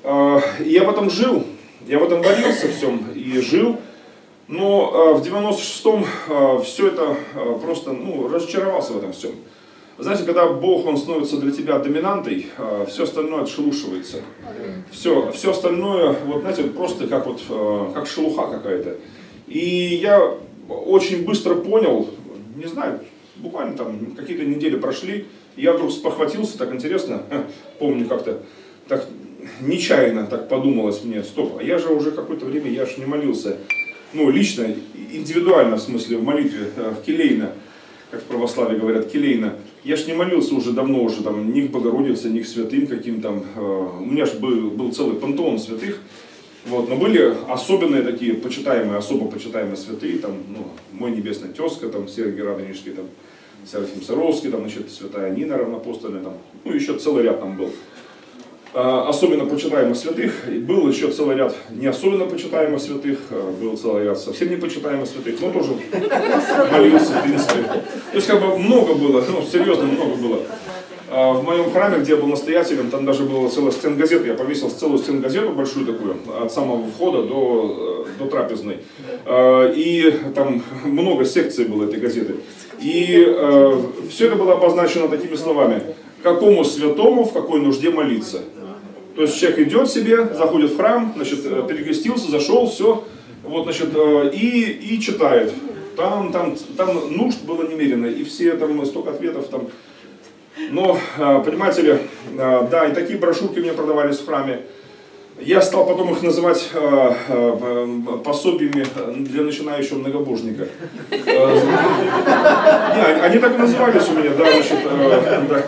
а, я в этом жил, я в этом борился всем и жил, но а, в 96-м а, все это просто, ну, разочаровался в этом всем. Знаете, когда Бог, Он становится для тебя доминантой, все остальное отшелушивается. Все, все остальное, вот знаете, просто как вот, как шелуха какая-то. И я очень быстро понял, не знаю, буквально там какие-то недели прошли, я вдруг спохватился, так интересно, помню как-то, так нечаянно так подумалось мне, стоп, а я же уже какое-то время, я же не молился, ну, лично, индивидуально, в смысле, в молитве, э, келейно, как в православии говорят, келейно. Я же не молился уже давно, уже там, ни к Богородице, ни к святым каким там. Э, у меня же был, был целый пантеон святых. Вот, но были особенные такие почитаемые, особо почитаемые святые, там, ну, мой небесный тезка, там, Сергий Радонежский, там, Серафим Саровский, там, значит, святая Нина равнопостольная, там, ну, еще целый ряд там был. А, особенно почитаемых святых. И был еще целый ряд не особенно почитаемых святых, а, был целый ряд совсем не почитаемых святых, но тоже молился, в принципе. То есть как бы много было, ну серьезно много было. А, в моем храме, где я был настоятелем, там даже была целая стенгазета, я повесил целую стенгазету большую такую, от самого входа до, э, до трапезной. И там много секций было этой газеты. И э, все это было обозначено такими словами. Какому святому в какой нужде молиться. То есть человек идет себе, заходит в храм, значит, э, перекрестился, зашел, все, вот, значит, и, и читает. Там, там, там нужд было немерено, и все там столько ответов там но, а, понимаете ли, да, и такие брошюрки мне продавались в храме. Я стал потом их называть а, пособиями для начинающего многобожника. Не, они так и назывались у меня, да, значит, да,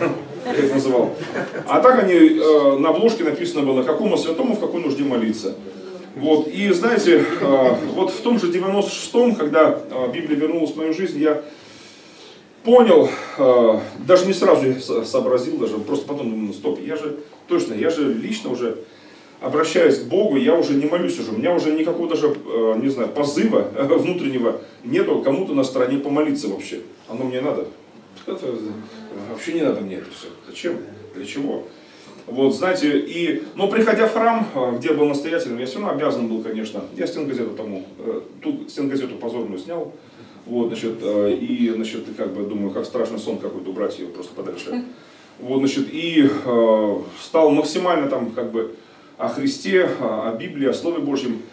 я их называл. А так они, на обложке написано было, какому святому в какой нужде молиться. Вот, и знаете, вот в том же 96-м, когда Библия вернулась в мою жизнь, я понял, э, даже не сразу я сообразил, даже просто потом думаю, «Ну, стоп, я же точно, я же лично уже обращаюсь к Богу, я уже не молюсь уже, у меня уже никакого даже, э, не знаю, позыва внутреннего нету кому-то на стороне помолиться вообще. Оно мне надо. Вообще не надо мне это все. Зачем? Для чего? Вот, знаете, и, но приходя в храм, э, где был настоятелем, я все равно обязан был, конечно, я стенгазету тому, тут стенгазету позорную снял, вот, значит, э, и, значит, как бы думаю, как страшный сон какой-то убрать ее просто подальше. Вот, значит, и э, стал максимально там, как бы, о Христе, о Библии, о Слове Божьем.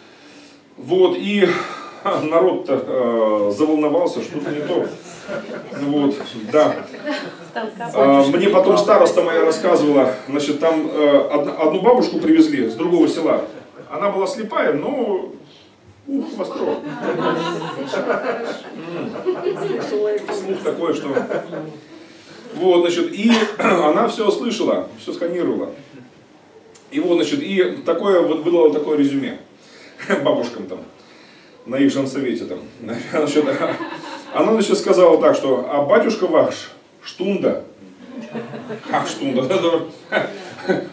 Вот, и народ-то э, заволновался, что-то не то. Вот, да. А, мне потом староста моя рассказывала, значит, там э, одну бабушку привезли с другого села. Она была слепая, но Ух, востро. Слух такой, что... Вот, значит, и она все слышала, все сканировала. И вот, значит, и такое, вот было такое резюме бабушкам там, на их женсовете там. Значит, она, значит, сказала так, что, а батюшка ваш, штунда, как штунда?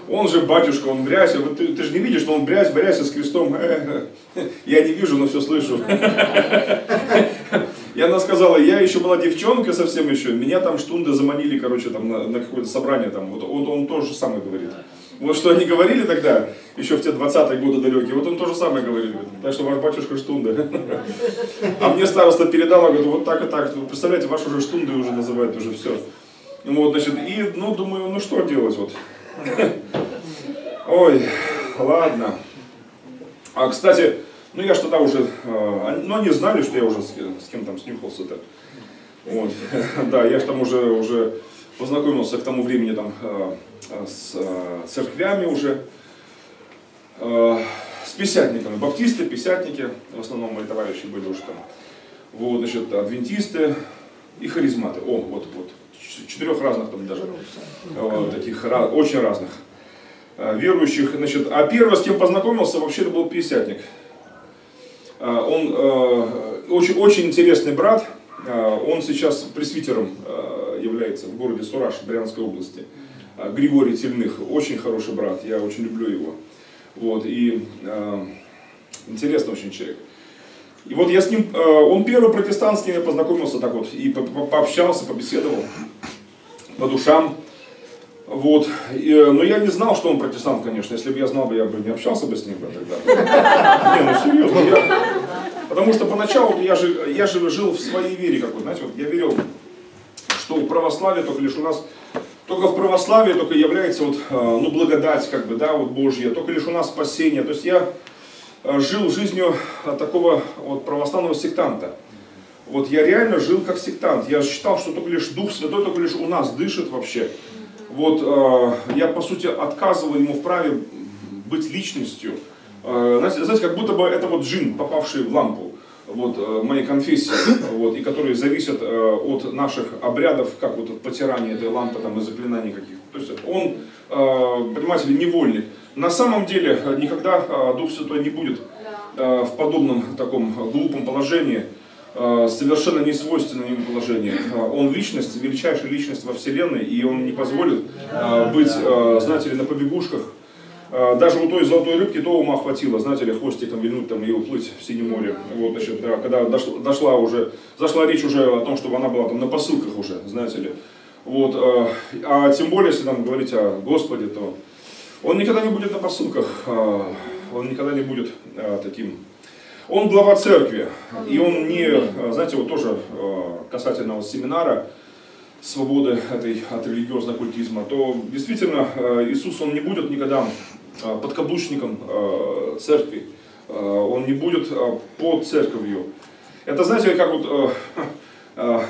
Он же батюшка, он в рясе. Ты, ты же не видишь, что он в рясе с крестом. Я не вижу, но все слышу. И она сказала, я еще была девчонка совсем еще, меня там штунды заманили, короче, там на, на какое-то собрание, там, вот он, он то же самое говорит. Вот что они говорили тогда, еще в те 20-е годы далекие, вот он то же самое говорит. Так что ваш батюшка штунда. А мне староста передала, говорит, вот так и так. Представляете, ваш уже штунды уже называют, уже все. Вот, значит, и, ну, думаю, ну что делать вот. Ой, ладно. А, кстати, ну я тогда уже, э, ну они знали, что я уже с, с кем там снюхался-то. Вот. Да, я ж там уже, уже познакомился к тому времени там э, с э, церквями уже, с писятниками. Баптисты, писятники, в основном мои товарищи были уже там. Вот, значит, адвентисты и харизматы. О, вот, вот, четырех разных там даже, вот, таких очень разных э, верующих. Значит, а первый, с кем познакомился, вообще это был пятидесятник. Э, он э, очень, очень интересный брат, он сейчас пресвитером является в городе Сураж, Брянской области. Григорий Тельных, очень хороший брат, я очень люблю его. Вот, и э, интересный очень человек. И вот я с ним, он первый протестантский, я познакомился так вот, и пообщался, побеседовал по душам. Вот. И, э, но я не знал, что он протестант, конечно. Если бы я знал, я бы не общался бы с ним тогда. Не, ну серьезно. Я... Потому что поначалу я же, я же жил в своей вере какой знаете, вот я верил, что православие только лишь у нас, только в православии только является вот, э, ну, благодать, как бы, да, вот Божья, только лишь у нас спасение. То есть я э, жил жизнью такого вот православного сектанта. Вот я реально жил как сектант. Я считал, что только лишь Дух Святой только лишь у нас дышит вообще. Вот э, я, по сути, отказывал ему в праве быть личностью. Э, знаете, знаете, как будто бы это вот джин, попавший в лампу вот, э, моей конфессии, вот, и которые зависят э, от наших обрядов, как вот от потирания этой лампы там, и заклинаний каких-то. То есть он, э, понимаете ли, невольник. На самом деле э, никогда э, Дух Святой не будет э, в подобном таком глупом положении, Э, совершенно не свойственное ему положение. Э, он личность, величайшая личность во Вселенной, и он не позволит э, быть, знаете ли, на побегушках. Даже у той золотой рыбки то ума хватило, знаете ли, хвостиком вильнуть там и уплыть в Синем море. Вот, значит, да, когда дошла, дошла уже, зашла речь уже о том, чтобы она была там на посылках уже, знаете ли. Вот, э, а тем более, если нам говорить о Господе, то он никогда не будет на посылках, э, он никогда не будет э, таким. Он глава церкви, и он не, знаете, вот тоже касательно вот семинара, свободы этой от религиозного культизма, то действительно Иисус, он не будет никогда подкаблучником церкви, он не будет под церковью. Это, знаете, как вот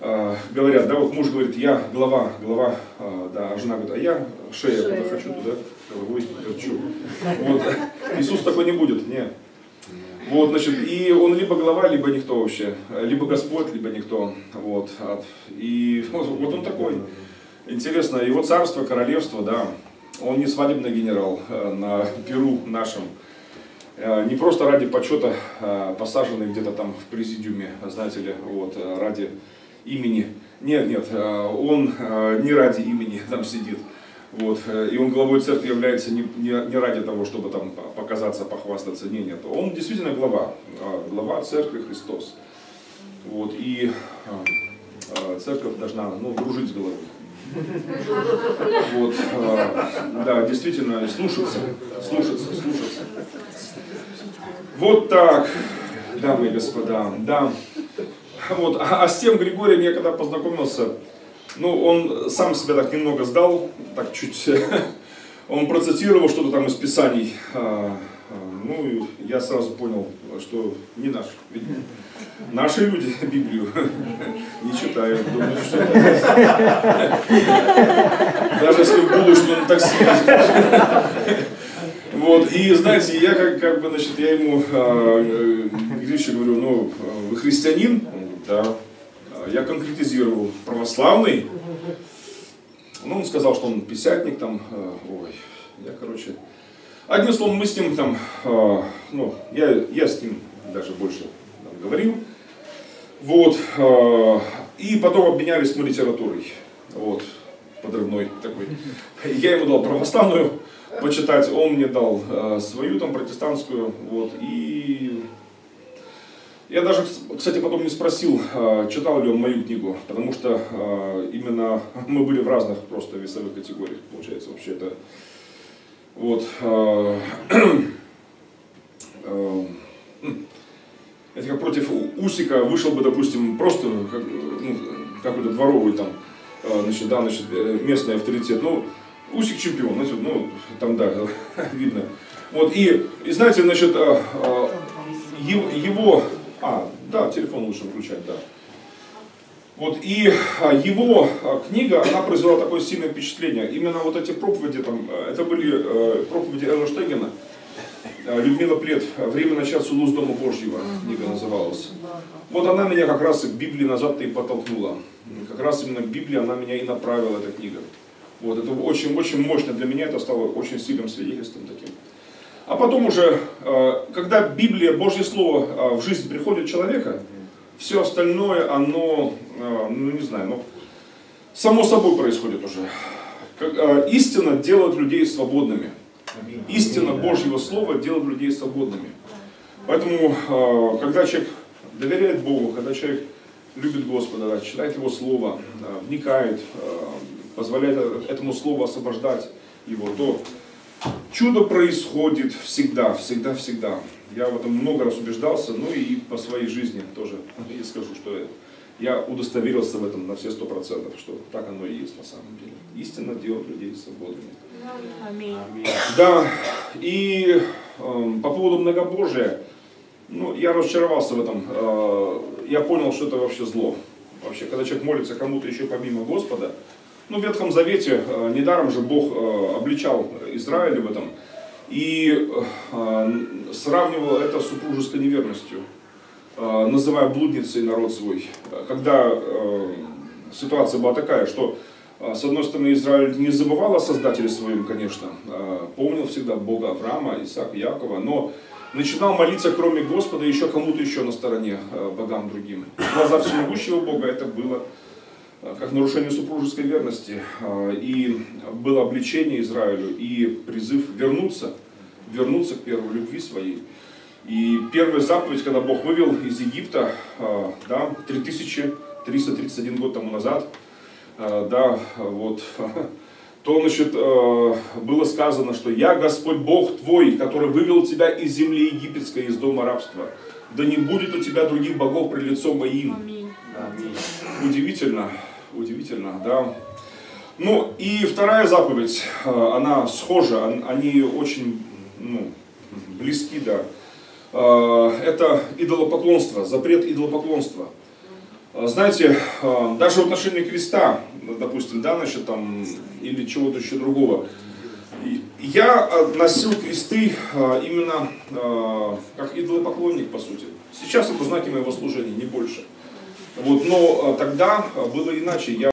э, говорят, да, вот муж говорит, я глава, глава, э, да, а жена говорит, а я шея, шея. куда хочу, туда головой верчу. Вот. Иисус такой не будет, нет. Вот, значит, и он либо глава, либо никто вообще, либо Господь, либо никто, вот, и вот, вот он такой. Интересно, его царство, королевство, да, он не свадебный генерал э, на Перу нашем, э, не просто ради почета э, посаженный где-то там в президиуме, знаете ли, вот, ради имени. Нет, нет, он не ради имени там сидит. Вот. И он главой церкви является не, не, не ради того, чтобы там показаться, похвастаться. Нет, нет. Он действительно глава. Глава церкви Христос. Вот. И церковь должна ну, дружить с головой. Вот, да, действительно, слушаться, слушаться, слушаться. Вот так, дамы и господа, да. Вот. А, а с тем Григорием я когда познакомился, ну, он сам себя так немного сдал, так чуть, он процитировал что-то там из Писаний. А, а, ну, я сразу понял, что не наш. Ведь наши люди Библию не читают. Думают, что Даже если в будущем так сильно вот, и знаете, я как, как бы, значит, я ему, э, Грише говорю, ну, вы христианин? да, я конкретизировал православный, ну, он сказал, что он писятник там, э, ой, я, короче, одним словом, мы с ним там, э, ну, я, я с ним даже больше там, говорил, вот, э, и потом обменялись мы литературой, вот, подрывной такой. Я ему дал православную почитать, он мне дал свою там протестантскую, вот, и я даже, кстати, потом не спросил, читал ли он мою книгу, потому что именно мы были в разных просто весовых категориях, получается, вообще это. Вот. А, это как против Усика вышел бы, допустим, просто как, ну, какой-то дворовый там, значит, да, значит, э, местный авторитет. Ну, Усик чемпион, значит, ну, там, да, видно. Вот, и, и знаете, значит, его а, да, телефон лучше включать, да. Вот, и а, его а, книга, она произвела такое сильное впечатление. Именно вот эти проповеди, там, э, это были э, проповеди Элла Штегена, э, Людмила Плет, «Время начать с улуз Дома Божьего», книга называлась. Вот она меня как раз к Библии назад-то и подтолкнула. Как раз именно Библия, она меня и направила, эта книга. Вот, это очень-очень мощно для меня, это стало очень сильным свидетельством таким. А потом уже, когда Библия, Божье Слово в жизнь приходит человека, все остальное, оно, э, ну не знаю, ну, само собой происходит уже. Истина делает людей свободными. Истина Божьего Слова делает людей свободными. Поэтому, когда человек доверяет Богу, когда человек любит Господа, читает Его Слово, вникает, позволяет этому Слову освобождать его, то Чудо происходит всегда, всегда, всегда. Я в этом много раз убеждался, ну и по своей жизни тоже я скажу, что я удостоверился в этом на все сто процентов, что так оно и есть на самом деле. Истина делает людей свободными. Аминь. Да, и э, по поводу многобожия, ну, я разочаровался в этом. Э, я понял, что это вообще зло. Вообще, когда человек молится кому-то еще помимо Господа, ну, в Ветхом Завете э, недаром же Бог э, обличал Израиль в этом и э, сравнивал это с супружеской неверностью, называя блудницей народ свой. Когда ситуация была такая, что с одной стороны, Израиль не забывал о Создателе своем, конечно, помнил всегда Бога Авраама, Исаака, Якова, но начинал молиться, кроме Господа, еще кому-то еще на стороне, богам другим. Глаза всемогущего Бога это было Э, как нарушение супружеской верности, э, и было обличение Израилю, и призыв вернуться, вернуться к первой любви своей. И первая заповедь, когда Бог вывел из Египта, э, да, 3331 год тому назад, э, да, вот, то, значит, э, было сказано, что «Я Господь Бог твой, который вывел тебя из земли египетской, из дома рабства. Да не будет у тебя других богов пред лицом моим». Аминь. Удивительно, удивительно, да. Ну и вторая заповедь, она схожа, он- они очень ну, близки, да. Э, Это идолопоклонство, запрет идолопоклонства. Э, Знаете, э, даже в отношении креста, допустим, да, значит, там, или чего-то еще другого, Я носил кресты именно как идолопоклонник, по сути. Сейчас это знаки моего служения, не больше. Вот, но тогда было иначе. Я